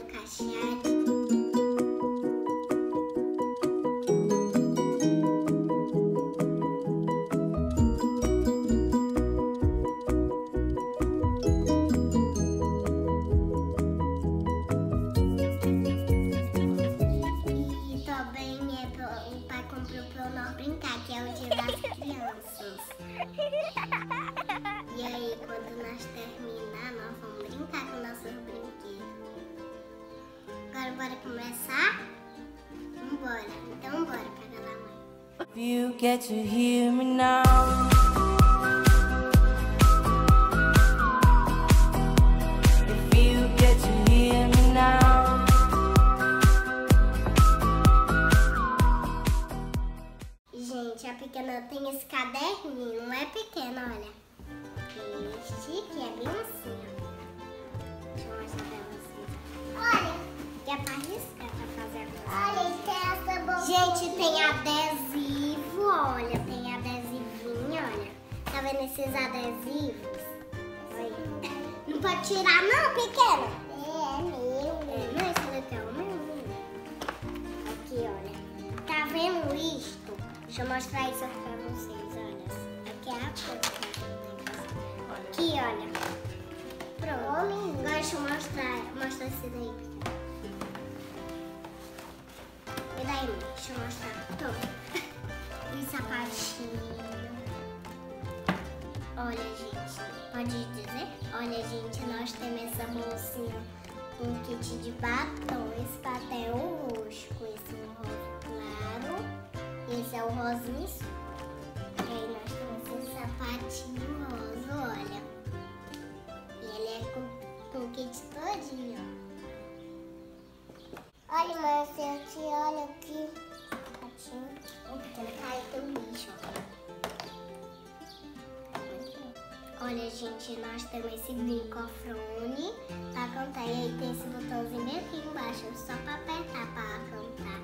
cabelo cacheado. E aí, quando nós terminar, nós vamos brincar com nossos brinquedos. Agora, bora começar? Vambora. Então, bora pegar lá, mãe. You get to hear me now. If you get to hear me now. Gente, a pequena tem esse caderninho, não é pequeno, olha. Este que é bem que é pra riscar, pra fazer a Olha, tem essa boca. Gente, tem adesivo, olha, tem adesivinho, olha. Tá vendo esses adesivos? Olha. Não pode tirar não, pequena. É, é meu. É, não, esse daqui é o meu. Aqui, olha. Tá vendo isto? Deixa eu mostrar isso aqui pra vocês, olha. Aqui é a cor. Aqui, olha. Pronto. Agora deixa eu mostrar, mostrar esse daí. E deixa eu mostrar. Toma. E sapatinho. Olha, gente. Pode dizer? Olha, gente, nós temos essa bolsinha um kit de batons, papel roxo, com esse um rosa claro. Esse é o rosinha escuro. E aí nós temos esse sapatinho rosa, olha. E ele é com, com o kit todinho, ó. Olha, Marcia, aqui, olha aqui. Sapatinho. O pequeno caiu teu. Olha, gente, nós temos esse brincofone pra cantar. E aí tem esse botãozinho bem aqui embaixo, só pra apertar pra cantar.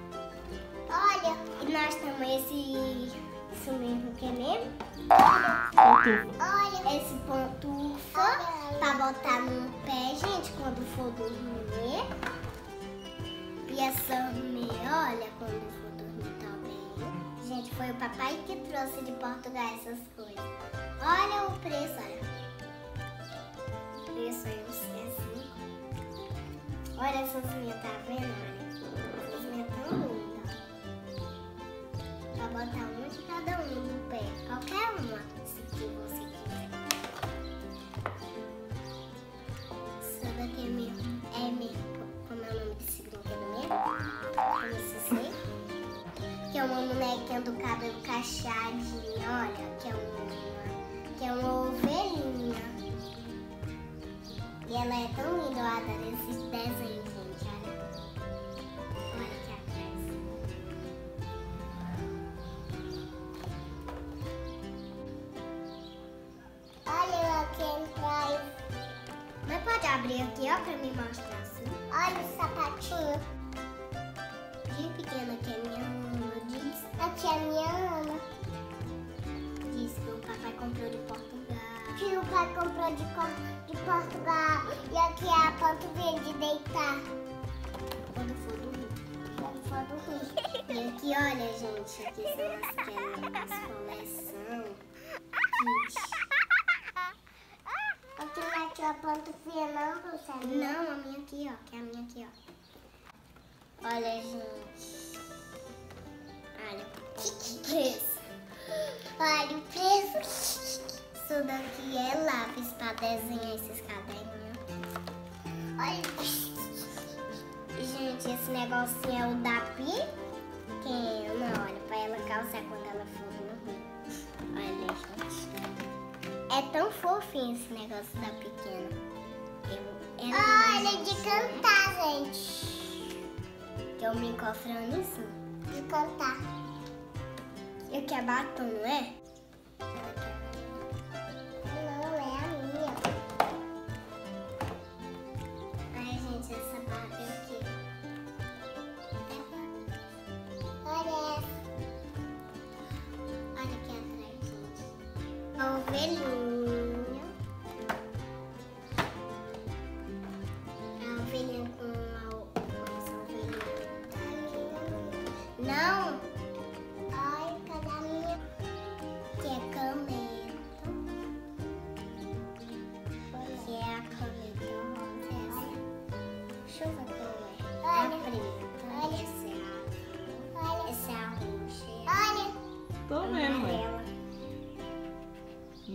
Olha, e nós temos esse... Isso mesmo, que é mesmo? Olha, esse pantufa pra botar no pé, gente, quando for dormir. E meia, olha, quando for dormir também. Gente, foi o papai que trouxe de Portugal essas coisas. Olha o preço, olha. O preço aí, uns é cinco. Olha essas minhas, tá vendo? Olha. Essas minhas tão lindas. Pra botar um de cada um no pé. Qualquer uma, se que você quiser. Essa daqui é mesmo. É mesmo. Como é o nome Que é uma bonequinha do cabelo cacheadinho, olha. Que é uma, que é uma ovelhinha. E ela é tão linda, eu adoro esses desenhos, gente. Olha. Olha aqui atrás. Olha aqui atrás. Mas pode abrir aqui, ó, pra me mostrar. Olha o sapatinho. De pequena que é minha Ana, diz. Aqui é minha Ana. Diz que o papai comprou de Portugal. Que o pai comprou de, de Portugal. E aqui é a pantufinha de deitar. Quando for dormir. Quando for dormir. E aqui, olha, gente, aqui são as aquelas coleção. Kit. É tua pantufinha não, Luciana? Não, a minha aqui, ó. Que é a minha aqui, ó. Olha, gente. Olha o preço. Olha o preço. Isso daqui é lápis pra desenhar esses caderninhos. Olha. Gente, esse negocinho é o da Pi. Que não, olha, pra ela calçar quando ela for dormir. Olha, gente. É tão fofinho esse negócio da pequena. Eu, Olha, de cantar, gente. Que eu me cofrando isso. De cantar. Eu quero batom, não é? Não,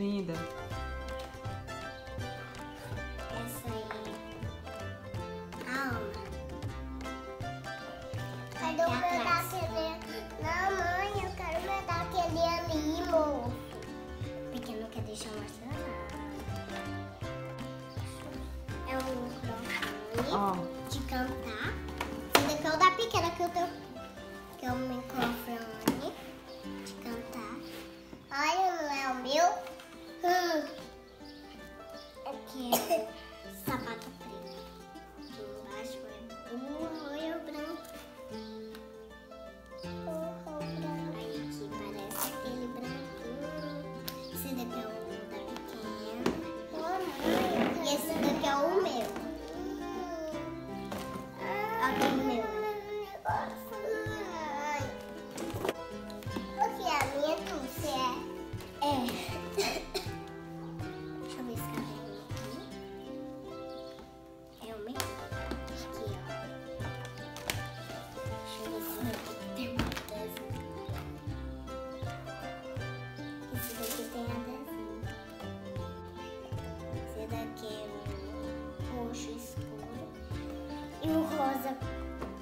Linda. Essa aí. A alma. Cadê o meu daquele? Não, mãe, eu quero ver daquele ali, moço. Porque não quer deixar mostrar nada. É um microfone de cantar. Esse daqui é o da pequena que eu tô. Aqui é sapato preto. Aqui embaixo é o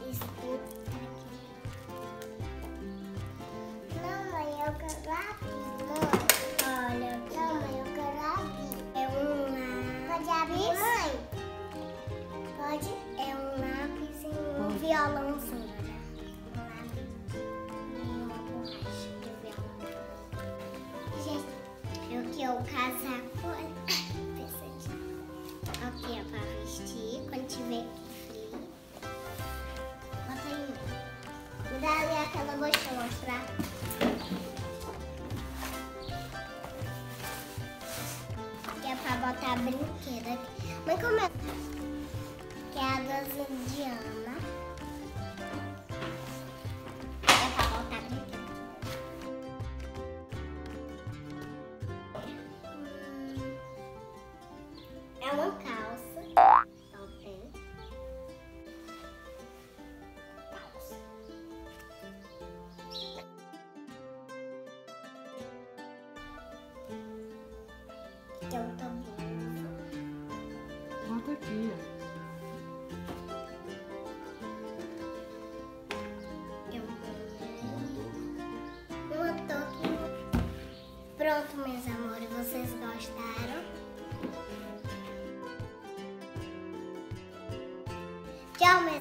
escuro tá aqui. Não, mãe, eu quero abrir, mãe. Olha aqui. Não, mãe, eu quero abrir. É um lápis. Pode abrir? Mãe. Pode? É um lápis e um violãozinho, Que é pra botar brinquedo aqui. Mas como é? Que é a das indianas. down with